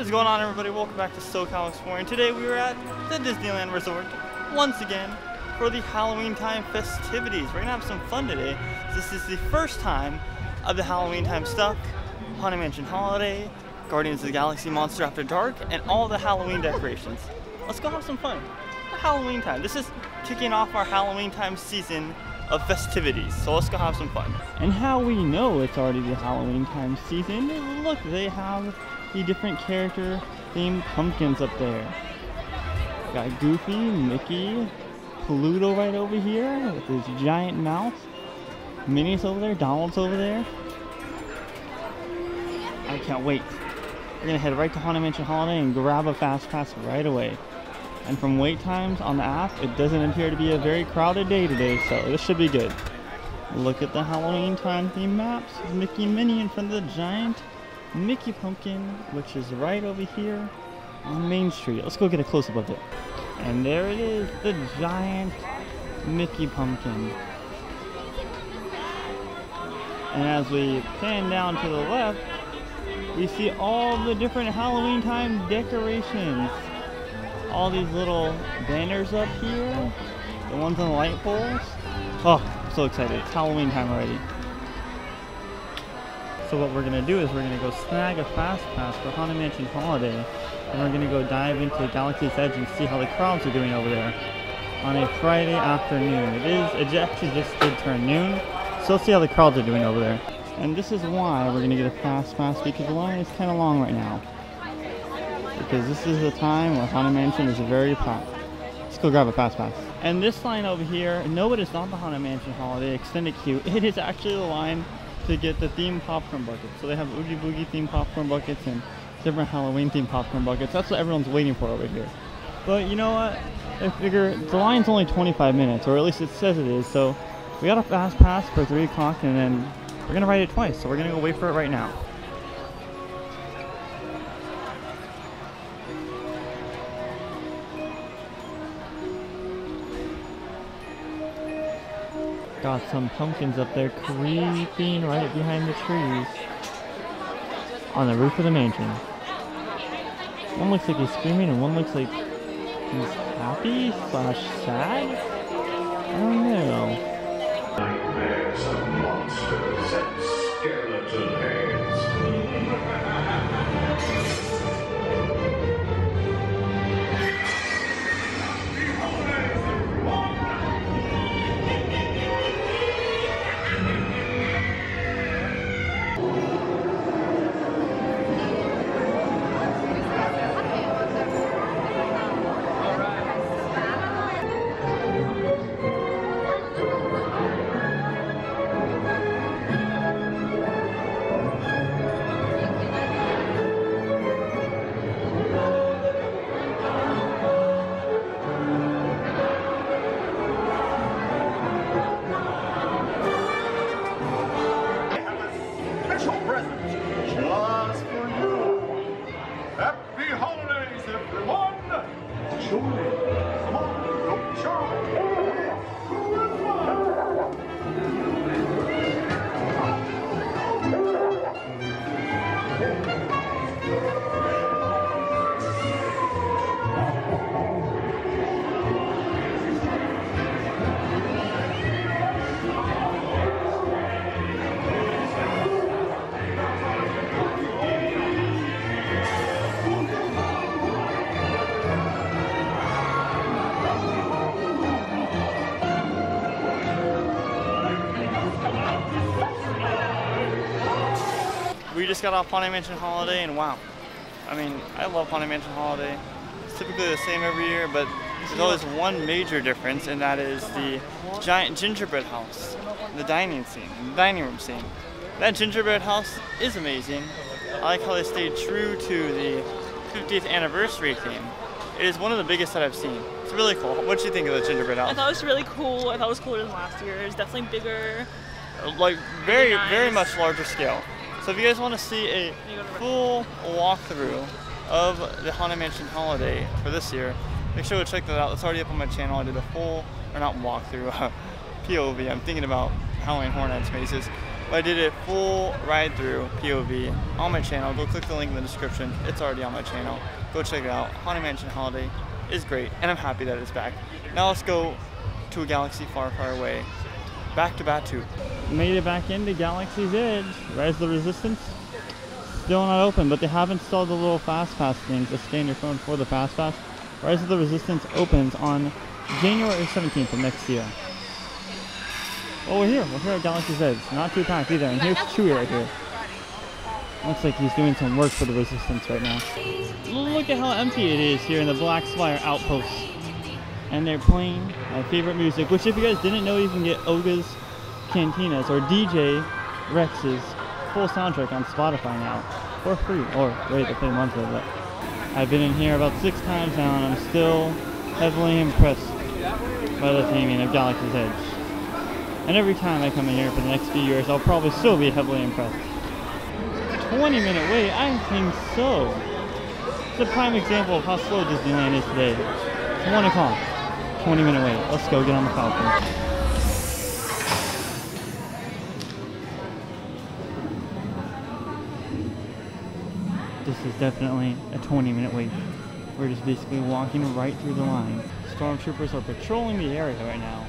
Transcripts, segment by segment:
What is going on everybody? Welcome back to SoCal Exploring. Today we are at the Disneyland Resort once again for the Halloween time festivities. We're gonna have some fun today. This is the first time of the Halloween time stuff. Haunted Mansion Holiday, Guardians of the Galaxy Monster After Dark, and all the Halloween decorations. Let's go have some fun. Halloween time. This is kicking off our Halloween time season of festivities. So let's go have some fun. And how we know it's already the Halloween time season look, they have the different character themed pumpkins up there. Got Goofy, Mickey, Pluto right over here with his giant mouth. Minnie's over there, Donald's over there. I can't wait. We're gonna head right to Haunted Mansion Holiday and grab a fast pass right away. And from wait times on the app, it doesn't appear to be a very crowded day today, so this should be good. Look at the Halloween time theme maps. Mickey and Minnie in front of the giant Mickey Pumpkin, which is right over here on Main Street. Let's go get a close-up of it. And there it is, the giant Mickey Pumpkin. And as we pan down to the left, we see all the different Halloween time decorations. All these little banners up here, the ones on the light poles. Oh, I'm so excited. It's Halloween time already. So what we're gonna do is we're gonna go snag a fast pass for Haunted Mansion Holiday, and we're gonna go dive into Galaxy's Edge and see how the crowds are doing over there on a Friday afternoon. It is, it actually just did turn noon, so let's see how the crowds are doing over there. And this is why we're gonna get a fast pass because the line is kind of long right now. Because this is the time where Haunted Mansion is very packed. Let's go grab a fast pass. And this line over here, no, it is not the Haunted Mansion Holiday Extended Queue. It is actually the line to get the theme popcorn buckets. So they have Oogie Boogie themed popcorn buckets and different Halloween themed popcorn buckets. That's what everyone's waiting for over here. But you know what? I figure the line's only 25 minutes, or at least it says it is. So we got a fast pass for 3 o'clock and then we're gonna ride it twice. So we're gonna go wait for it right now. Got some pumpkins up there creeping right behind the trees on the roof of the mansion. One looks like he's screaming and one looks like he's happy slash sad. I don't know. Just got off Haunted Mansion Holiday and wow. I mean, I love Haunted Mansion Holiday. It's typically the same every year, but there's always one major difference, and that is the giant gingerbread house, the dining scene, the dining room scene. That gingerbread house is amazing. I like how they stayed true to the 50th anniversary theme. It is one of the biggest that I've seen. It's really cool. What did you think of the gingerbread house? I thought it was really cool. I thought it was cooler than last year. It was definitely bigger. like very Really very much larger scale. So if you guys want to see a full walkthrough of the Haunted Mansion Holiday for this year, make sure to check that out. It's already up on my channel. I did a full, or not walkthrough, POV. I'm thinking about Halloween Horror Nights mazes. but I did a full ride through POV on my channel. Go click the link in the description. It's already on my channel. Go check it out. Haunted Mansion Holiday is great, and I'm happy that it's back. Now let's go to a galaxy far, far away. Back to Batuu. Made it back into Galaxy's Edge. Rise of the Resistance. Still not open, but they have installed the little fast pass things to scan your phone for the fast pass. Rise of the Resistance opens on January 17th of next year. Oh, we're here. We're here at Galaxy's Edge. Not too packed either. And here's Chewie right here. Looks like he's doing some work for the Resistance right now. Look at how empty it is here in the Black Spire Outpost. And they're playing my favorite music, which if you guys didn't know, you can get Oga's Cantinas or DJ Rex's full soundtrack on Spotify now for free. Or wait, they pay monthly, but I've been in here about six times now and I'm still heavily impressed by the theming of Galaxy's Edge. And every time I come in here for the next few years, I'll probably still be heavily impressed. 20 minute wait, I think so. It's a prime example of how slow Disneyland is today. It's 1 o'clock, 20 minute wait. Let's go get on the Falcon. This is definitely a 20 minute wait. We're just basically walking right through the line. Stormtroopers are patrolling the area right now.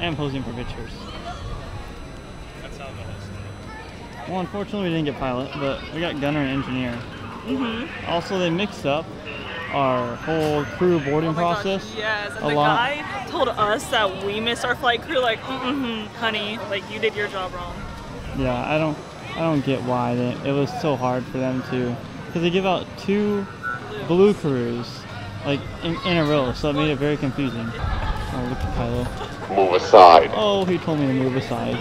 And posing for pictures. Well, unfortunately, we didn't get pilot, but we got gunner and engineer. Mm-hmm. Also, they mixed up our whole crew boarding Oh my gosh, process. yes. And a the lot. guy told us that we missed our flight crew. Like, mm-hmm, honey, like you did your job wrong. Yeah, I don't, I don't get why they, it was so hard for them to, because they give out two blue crews, like in, in a row, so it made it very confusing. Oh, look at Kylo. Move aside. Oh, he told me to move aside.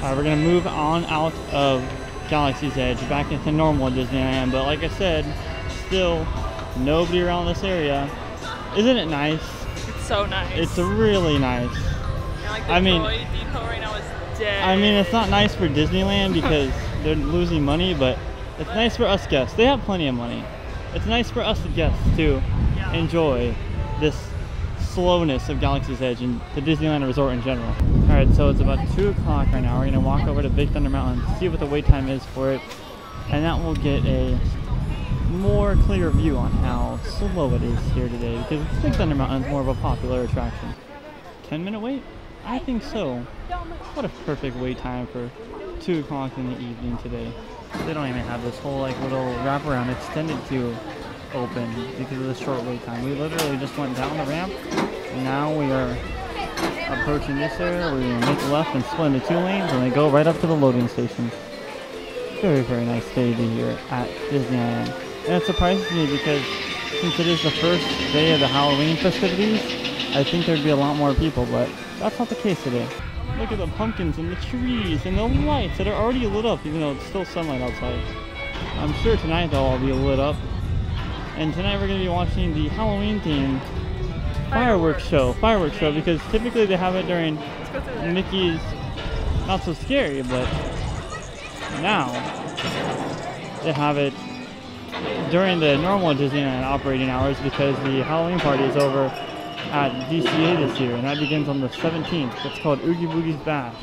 Alright, we're gonna move on out of Galaxy's Edge back into normal Disneyland, but like I said, still nobody around this area. Isn't it nice? It's so nice. It's really nice. Like, the I mean- right now is dead. I mean, it's not nice for Disneyland because they're losing money, but it's nice for us guests. They have plenty of money. It's nice for us guests to Yeah. enjoy this slowness of Galaxy's Edge and the Disneyland Resort in general. Alright, so it's about 2 o'clock right now. We're going to walk over to Big Thunder Mountain, see what the wait time is for it, and that will get a more clear view on how slow it is here today because Big Thunder Mountain is more of a popular attraction. 10 minute wait? I think so. What a perfect wait time for 2 o'clock in the evening today. They don't even have this whole like little wraparound extended to open because of the short wait time. We literally just went down the ramp and now we are approaching this area. To make left and split into two lanes and they go right up to the loading station. Very, very nice day to here at Disneyland. And it surprises me because since it is the first day of the Halloween festivities, I think there'd be a lot more people, but that's not the case today. Look at the pumpkins and the trees and the lights that are already lit up, even though it's still sunlight outside. I'm sure tonight they'll all be lit up. And tonight we're going to be watching the Halloween themed fireworks show. Fireworks show because typically they have it during Let's go through there. Mickey's not so scary, but now they have it during the normal Disneyland operating hours because the Halloween party is over at DCA this year, and that begins on the 17th. It's called Oogie Boogie's Bash,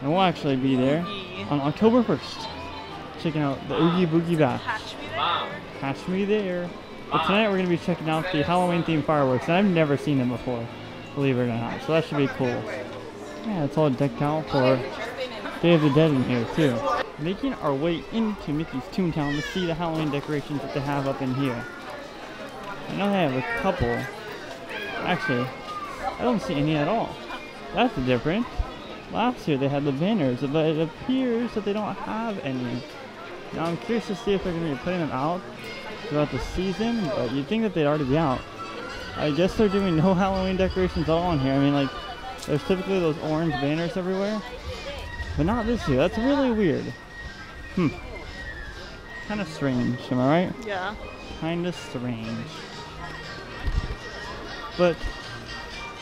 and we'll actually be there on October 1st, checking out the Oogie Boogie Bash. Catch me there. Catch me there. But tonight we're going to be checking out the Halloween themed fireworks, and I've never seen them before, believe it or not. So that should be cool. Yeah, it's all decked out for Day of the Dead in here too. Making our way into Mickey's Toontown to see the Halloween decorations that they have up in here. I know they have a couple. Actually, I don't see any at all. That's the difference. Last year they had the banners, but it appears that they don't have any. Now I'm curious to see if they're going to be putting them out throughout the season, but you'd think that they'd already be out. I guess they're doing no Halloween decorations at all in here. I mean, like, there's typically those orange banners everywhere, but not this year. That's really weird. Hmm. Kind of strange, am I right? Yeah. Kind of strange. But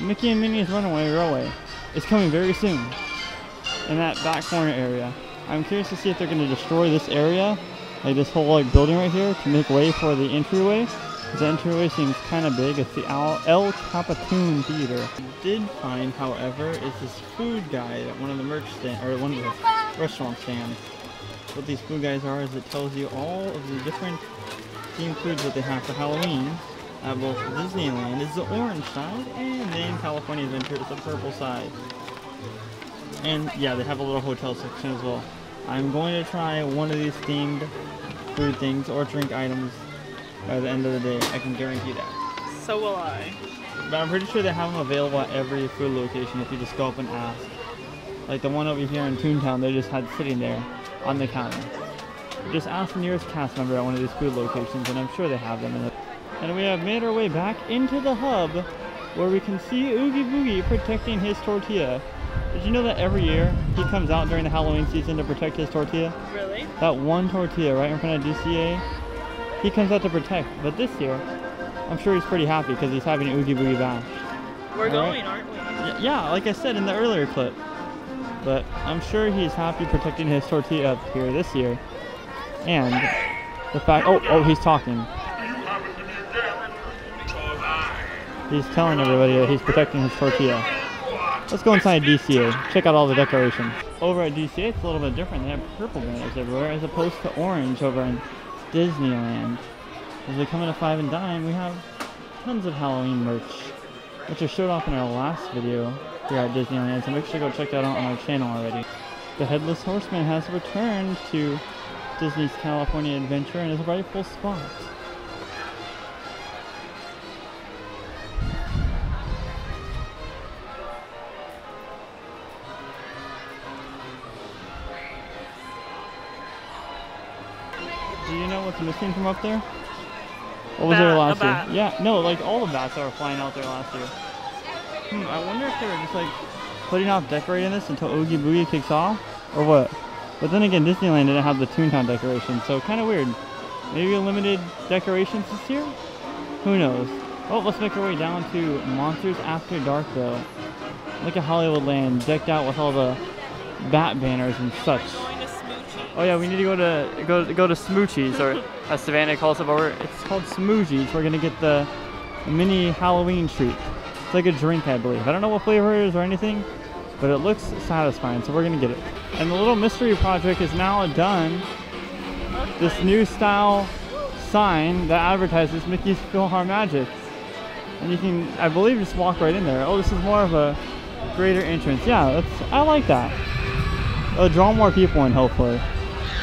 Mickey and Minnie's Runaway Railway is coming very soon in that back corner area. I'm curious to see if they're going to destroy this area, like this whole like building right here, to make way for the entryway, Entryway seems kind of big. It's the El Capitan Theater. i Did find, however, is this food guide at one of the merch stand or one of the restaurant stands. What these food guys are is it tells you all of the different themed foods that they have for Halloween at both Disneyland is the orange side and then California Adventure is the purple side. And yeah, they have a little hotel section as well. I'm going to try one of these themed food things or drink items by the end of the day. I can guarantee that. So will I. But I'm pretty sure they have them available at every food location if you just go up and ask. Like the one over here in Toontown, they just had sitting there on the counter. Just ask the nearest cast member at one of these food locations, and I'm sure they have them. And we have made our way back into the hub, where we can see Oogie Boogie protecting his tortilla. Did you know that every year he comes out during the Halloween season to protect his tortilla? Really? That one tortilla right in front of DCA, he comes out to protect. But this year, I'm sure he's pretty happy because he's having an Oogie Boogie Bash. We're All right. going, aren't we? Y- Yeah, like I said in the earlier clip. But I'm sure he's happy protecting his tortilla up here this year. And the fact, oh, oh, he's talking. You happen to be dead because I He's telling everybody that he's protecting his tortilla. Let's go inside DCA. Check out all the decorations. Over at DCA, it's a little bit different. They have purple banners everywhere as opposed to orange over in Disneyland. As we come into Five and Dime, we have tons of Halloween merch, which I showed off in our last video here at Disneyland. So make sure to go check that out on our channel already. The Headless Horseman has returned to Disney's California Adventure and in his rightful spot. Do you know what's missing from up there? What was there Bat- a last year? Yeah, no, like all the bats that were flying out there last year. Hmm, I wonder if they were just like putting off decorating this until Oogie Boogie kicks off, or what? But then again, Disneyland didn't have the Toontown decorations, so kind of weird. Maybe a limited decorations this year? Who knows? Oh, let's make our way down to Monsters After Dark, though. Look at Hollywood Land, decked out with all the bat banners and such. Oh yeah, we need to go to go go to Smoochies, or as Savannah calls it, but it's called Schmoozies. We're gonna get the mini Halloween treat. It's like a drink, I believe. I don't know what flavor it is or anything, but it looks satisfying, so we're gonna get it. And the little mystery project is now done. This new style sign that advertises Mickey's PhilharMagic, and you can, I believe, just walk right in there. Oh, this is more of a greater entrance. Yeah, that's I like that. It'll draw more people in, hopefully.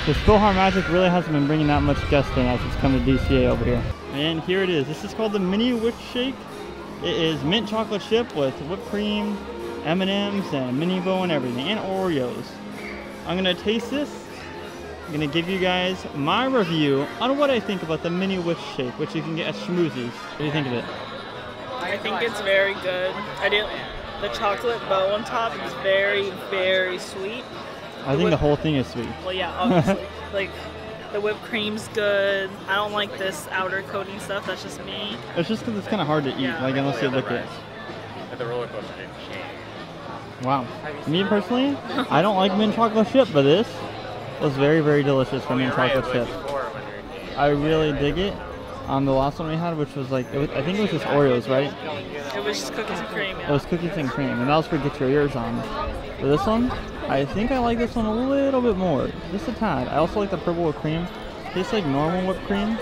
Because PhilharMagic really hasn't been bringing that much guests in as it's come to DCA over here. And here it is. This is called the Mini Whip Shake. It is mint chocolate chip with whipped cream, M&Ms, and mini bow and everything, and Oreos. I'm gonna taste this. I'm gonna give you guys my review on what I think about the Mini Whip Shake, which you can get at Schmoozies. What do you think of it? I think it's very good. I did the chocolate bow on top is very, very sweet. I think the whole thing is sweet. Well, yeah, obviously. like the whipped cream's good. I don't like this outer coating stuff. That's just me. It's just because it's kind of hard to eat, Yeah. like unless you lick it. At the roller coaster. Wow. Me personally, I don't like mint chocolate chip, but this was very, very delicious for mint chocolate chip. I really dig it. Um, the last one we had, which was like, it was, I think it was just Oreos, right? It was just cookies and cream. It was cookies and cream, and that was for get your ears on. For this one, I think I like this one a little bit more, just a tad. I also like the purple with cream. Tastes like normal whipped cream,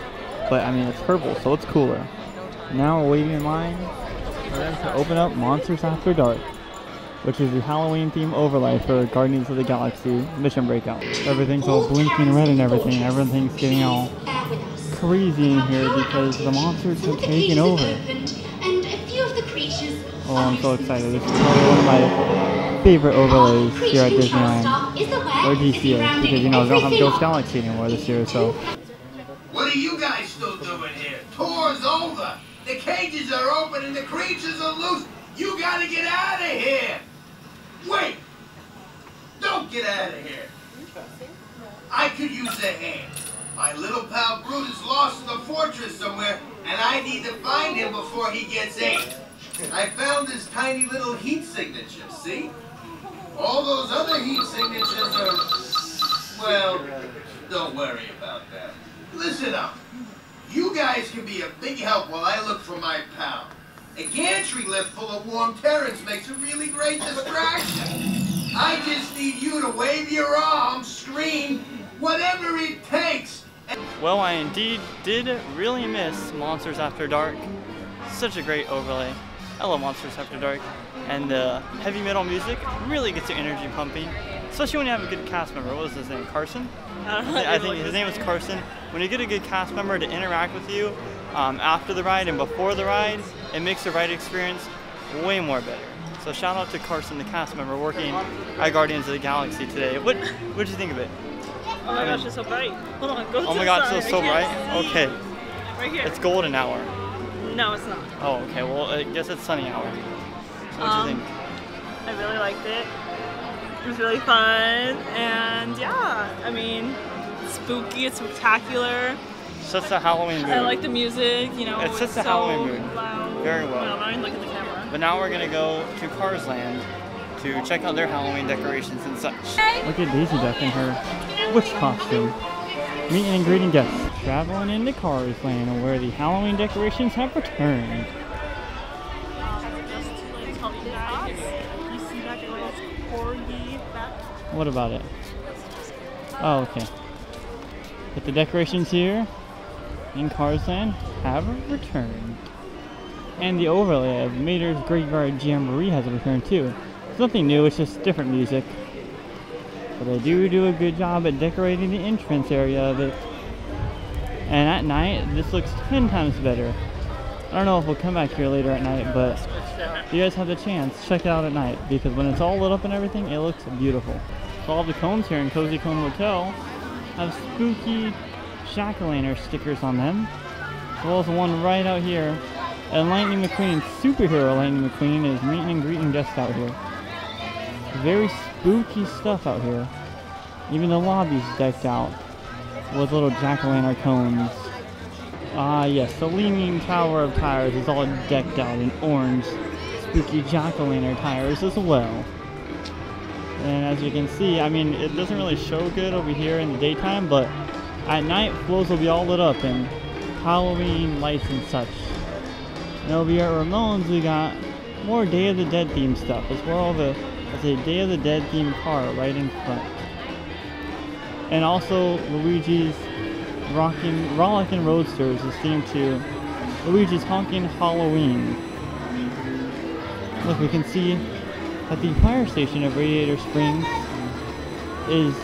but I mean it's purple, so it's cooler. Now we're waiting in line for them to open up Monsters After Dark, which is the Halloween theme overlay for Guardians of the Galaxy Mission Breakout. Everything's all blinking red and everything. Everything's getting all crazy in here because the monsters have taken over. And a few of the creatures. Oh, I'm so excited. This is probably one of my favorite overlays here at Disneyland. Or DCA, because you know, they don't have Ghost Galaxy anymore this year, so. What are you guys still doing here? Tour's over. The cages are open and the creatures are loose. You gotta get out of here. Wait. Don't get out of here. I could use a hand. My little pal Groot is lost in the fortress somewhere, and I need to find him before he gets ate. I found his tiny little heat signature, see? All those other heat signatures are, well, don't worry about that. Listen up. You guys can be a big help while I look for my pal. A gantry lift full of warm terrans makes a really great distraction. I just need you to wave your arms, scream, whatever it takes. Well, I indeed did really miss Monsters After Dark. Such a great overlay. I love Monsters After Dark. And the heavy metal music really gets your energy pumping. Especially when you have a good cast member. What was his name? Carson? I think his name was Carson. When you get a good cast member to interact with you um, after the ride and before the ride, it makes the ride experience way more better. So shout out to Carson, the cast member working at Guardians of the Galaxy today. What what did you think of it? Oh my gosh, it's so bright. Hold on, go to Oh my god, it's so so bright. see. Okay, Right here. it's golden hour. No, it's not. Oh, okay. Well, I guess it's sunny hour. So what do Um, you think? I really liked it. It was really fun, and yeah, I mean, it's spooky, it's spectacular. Sets a Halloween mood. I like the music, you know, It it's sets the so Halloween mood loud. very well. No, I'm looking at the camera. But now we're gonna go to Cars Land to check out their Halloween decorations and such. Look at Daisy Duck in her witch costume. Meeting and greeting guests. Traveling into Cars Land where the Halloween decorations have returned. What about it? Oh, okay. But the decorations here in Cars Land have returned. And the overlay of Mater's Graveyard Jamboree has returned too. It's nothing new, it's just different music. But they do do a good job at decorating the entrance area of it. And at night, this looks 10 times better. I don't know if we'll come back here later at night, but if you guys have the chance, check it out at night because when it's all lit up and everything, it looks beautiful. So all the cones here in Cozy Cone Hotel have spooky jack-o'-lantern stickers on them, as well as the one right out here. And Lightning McQueen, superhero Lightning McQueen, is meeting and greeting guests out here. Very spooky stuff out here. Even the lobby's decked out with little jack-o'-lantern cones. Ah yes, the Leaning Tower of Tires is all decked out in orange, spooky jack-o'-lantern tires as well. And as you can see, I mean, it doesn't really show good over here in the daytime, but at night, floors will be all lit up in Halloween lights and such. And over here at Ramones, we got more Day of the Dead themed stuff, as well as as a Day of the Dead themed car right in front. And also, Luigi's Rockin' Rollickin' Roadsters is themed to Luigi's Honkin' Halloween. Look, we can see that the fire station of Radiator Springs is,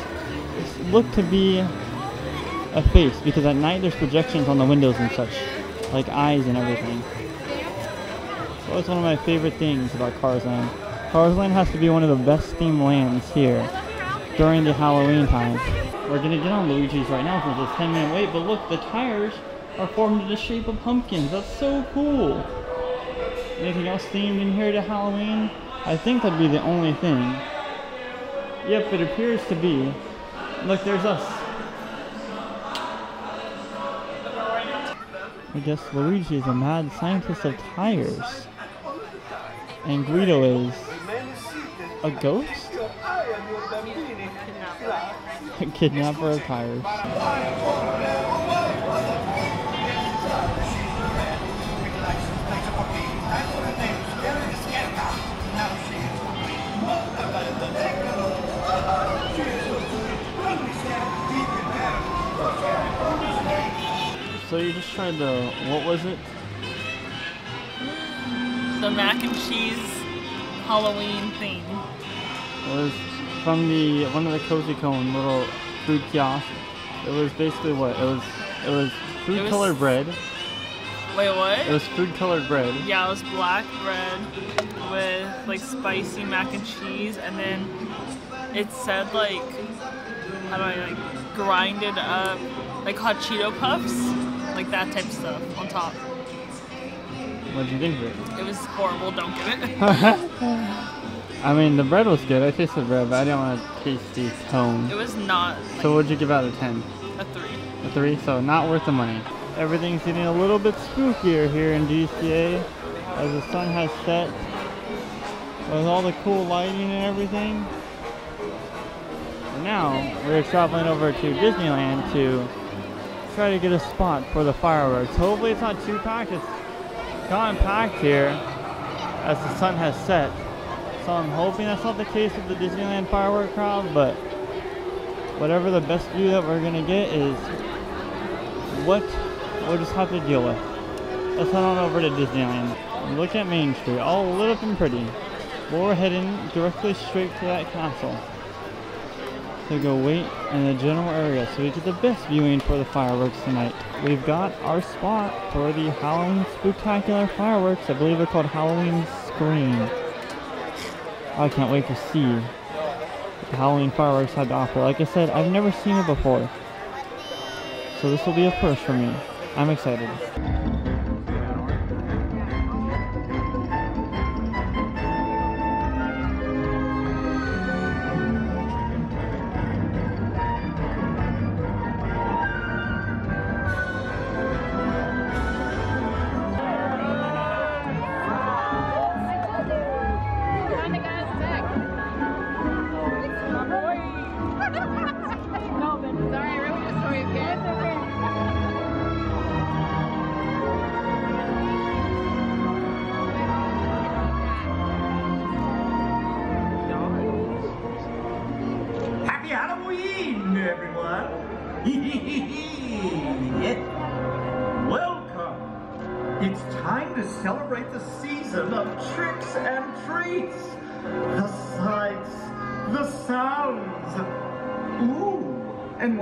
looked to be a face because at night there's projections on the windows and such, like eyes and everything. So that's one of my favorite things about Cars Land. Cars Land has to be one of the best themed lands here during the Halloween time. We're gonna get on Luigi's right now for this 10 minute wait, but look, the tires are formed in the shape of pumpkins. That's so cool. Anything else themed in here to Halloween? I think that'd be the only thing. Yep, it appears to be. Look, there's us. I guess Luigi is a mad scientist of tires. And Guido is a ghost? A kidnapper of tires. So you're just tried the, what was it? The mac and cheese Halloween theme. It was from the one of the cozy cone little food kiosks. It was basically what? It was it was food was- colored bread. Wait, what? It was food colored bread. Yeah, it was black bread with like spicy mac and cheese, and then it said like, how do I like grind it up, like hot Cheeto puffs, like that type of stuff on top. What did you think of it? It was horrible. Don't get it. I mean, the bread was good. I tasted bread, but I didn't want to taste the cone. It was not like, So what'd you give out of 10? a three. A 3? So not worth the money. Everything's getting a little bit spookier here in DCA as the sun has set. With all the cool lighting and everything. And now we're traveling over to Disneyland to try to get a spot for the fireworks. Hopefully it's not too packed. It's gotten packed here as the sun has set. So I'm hoping that's not the case with the Disneyland firework crowd, but whatever the best view that we're gonna get is what we'll just have to deal with. Let's head on over to Disneyland. Look at Main Street, all lit up and pretty. We're heading directly straight to that castle to go wait in the general area so we get the best viewing for the fireworks tonight. We've got our spot for the Halloween Spectacular fireworks. I believe they're called Halloween Scream. I can't wait to see what the Halloween fireworks had to offer. Like I said, I've never seen it before. So this will be a first for me. I'm excited.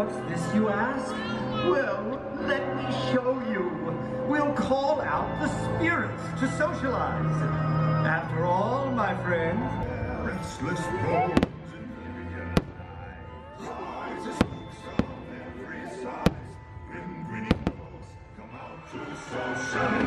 What's this, you ask? Well, let me show you. We'll call out the spirits to socialize. After all, my friends, restless bones. And eyes. When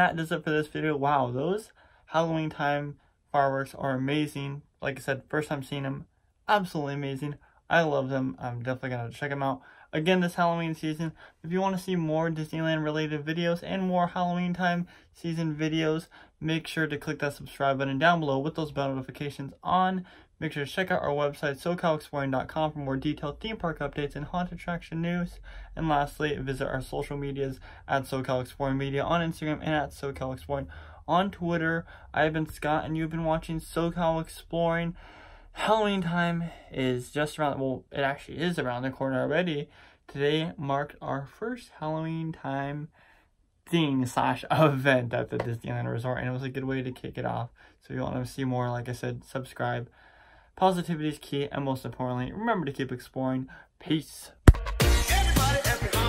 that does it for this video. Wow, those Halloween time fireworks are amazing. Like I said, first time seeing them, absolutely amazing. I love them. I'm definitely going to check them out again this Halloween season. If you want to see more Disneyland related videos and more Halloween time season videos, make sure to click that subscribe button down below with those bell notifications on. Make sure to check out our website, SoCalExploring.com for more detailed theme park updates and haunted attraction news. And lastly, visit our social medias at SoCal Exploring Media on Instagram and at SoCalExploring on Twitter. I've been Scott and you've been watching SoCal Exploring. Halloween time is just around, well, it actually is around the corner already. Today marked our first Halloween time thing slash event at the Disneyland Resort, and it was a good way to kick it off. So if you want to see more, like I said, subscribe. Positivity is key, and most importantly, remember to keep exploring. Peace. Everybody, everyone.